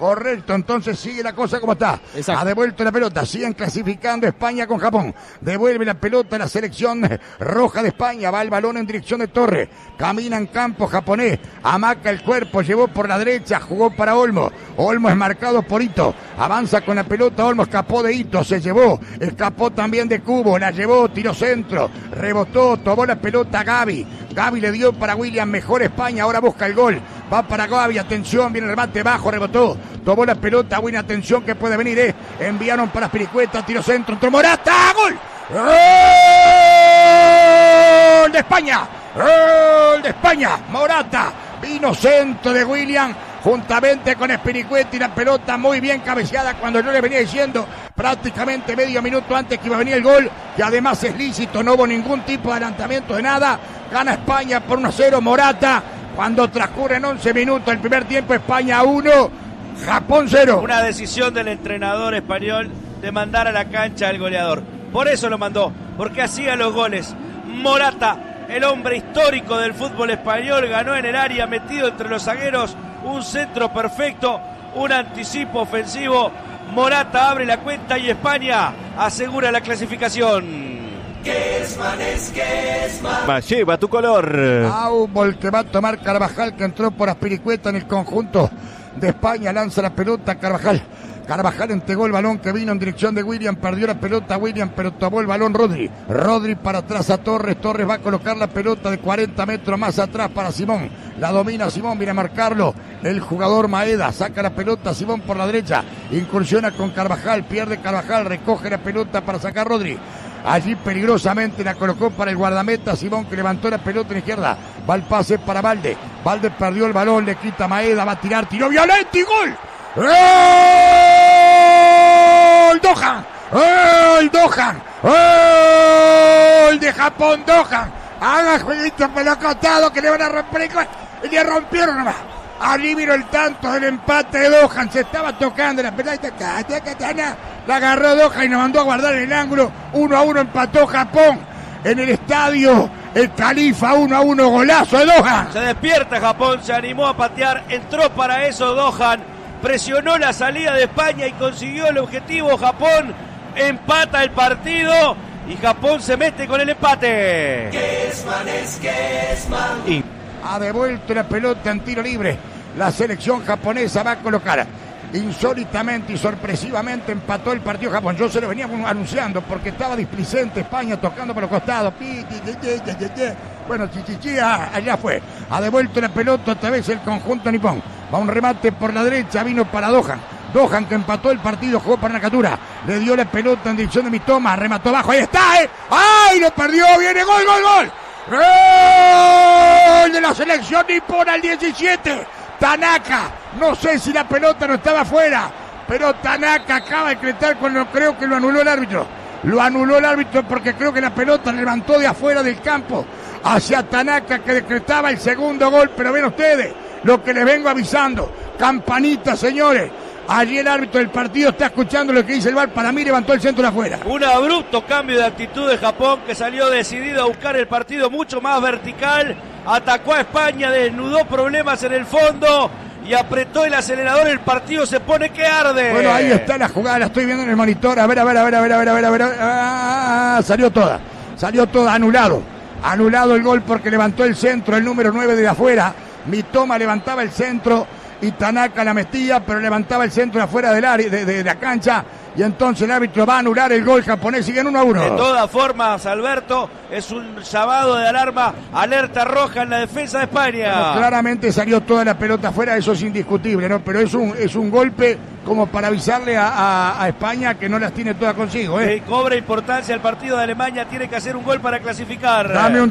Correcto, entonces sigue la cosa como está. Exacto. Ha devuelto la pelota, siguen clasificando España con Japón. Devuelve la pelota a la selección roja de España, va el balón en dirección de Torre. Camina en campo japonés, amaca el cuerpo, llevó por la derecha, jugó para Olmo. Olmo es marcado por Ito, avanza con la pelota, Olmo escapó de Ito, se llevó, escapó también de Cubo, la llevó, tiró centro, rebotó, tomó la pelota Gaby. Gaby le dio para William, mejor España, ahora busca el gol. Va para Gaby, atención, viene el remate bajo, rebotó, tomó la pelota, buena atención que puede venir, eh. Enviaron para Spiricueta, tiro centro, entró Morata, gol. ¡Gol de España! ¡Gol de España! Morata, vino centro de William juntamente con Espiricueta y la pelota muy bien cabeceada cuando yo le venía diciendo prácticamente medio minuto antes que iba a venir el gol, que además es lícito, no hubo ningún tipo de adelantamiento de nada, gana España por 1-0 Morata, cuando transcurren 11 minutos el primer tiempo España 1, Japón 0. Una decisión del entrenador español de mandar a la cancha al goleador. Por eso lo mandó, porque hacía los goles. Morata, el hombre histórico del fútbol español, ganó en el área, metido entre los zagueros, un centro perfecto, un anticipo ofensivo. Morata abre la cuenta y España asegura la clasificación. Lleva tu color. Aubol que va a tomar Carvajal que entró por Aspiricueta en el conjunto de España, lanza la pelota Carvajal. Carvajal entregó el balón que vino en dirección de William, perdió la pelota William, pero tomó el balón Rodri. Rodri para atrás a Torres, Torres va a colocar la pelota de 40 metros más atrás para Simón. La domina Simón, viene a marcarlo. El jugador Maeda saca la pelota, Simón por la derecha, incursiona con Carvajal, pierde Carvajal, recoge la pelota para sacar Rodri. Allí peligrosamente la colocó para el guardameta Simón que levantó la pelota en la izquierda. Va el pase para Valde. Valde perdió el balón, le quita Maeda, va a tirar, tiró violento y gol. ¡Gol! Dohan. ¡Gol! Dohan. ¡Gol de Japón! Dohan. Haga jueguito pelocotado que le van a romper el le rompieron nomás. Allí vino el tanto del empate de Dohan. Se estaba tocando la pelota. La agarró Dohan y nos mandó a guardar en el ángulo. Uno a uno empató Japón. En el estadio, el Califa 1 a 1 golazo de Dohan. Se despierta Japón, se animó a patear, entró para eso Dohan, presionó la salida de España y consiguió el objetivo. Japón empata el partido y Japón se mete con el empate. Y Ha devuelto la pelota en tiro libre. La selección japonesa va a colocar insólitamente y sorpresivamente empató el partido Japón. Yo se lo venía anunciando porque estaba displicente España tocando por los costados. Bueno, chichichi, ah, allá fue. Ha devuelto la pelota otra vez el conjunto nipón. Va un remate por la derecha, vino para Dohan. Dohan que empató el partido, jugó para Nakatura. Le dio la pelota en dirección de Mitoma, remató abajo. Ahí está, ¿eh? ¡Ay! Lo perdió, viene gol, gol, gol. ¡Gol de la selección nipona al 17! Tanaka, no sé si la pelota no estaba afuera, pero Tanaka acaba de decretar cuando creo que lo anuló el árbitro. Lo anuló el árbitro porque creo que la pelota levantó de afuera del campo hacia Tanaka que decretaba el segundo gol, pero ven ustedes lo que les vengo avisando. Campanita, señores. Allí el árbitro del partido está escuchando lo que dice el bar. Para mí levantó el centro de afuera. Un abrupto cambio de actitud de Japón que salió decidido a buscar el partido mucho más vertical. Atacó a España, desnudó problemas en el fondo y apretó el acelerador. El partido se pone que arde. Bueno, ahí está la jugada, la estoy viendo en el monitor. A ver, a ver, a ver, a ver, a ver, a ver, a ver. Ah, salió toda. Salió toda, anulado. Anulado el gol porque levantó el centro, el número 9 de afuera. Mitoma levantaba el centro y Tanaka la metía, pero levantaba el centro afuera del área, de, de la cancha. Y entonces el árbitro va a anular el gol japonés. Siguen 1 a 1. De todas formas, Alberto, es un llamado de alarma, alerta roja en la defensa de España. Claramente salió toda la pelota afuera, eso es indiscutible, ¿no? Pero es un, es un golpe como para avisarle a, a- a España que no las tiene todas consigo, ¿eh? Eh, cobra importancia el partido de Alemania, tiene que hacer un gol para clasificar. Dame un